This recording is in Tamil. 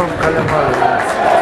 Tamam kalem var.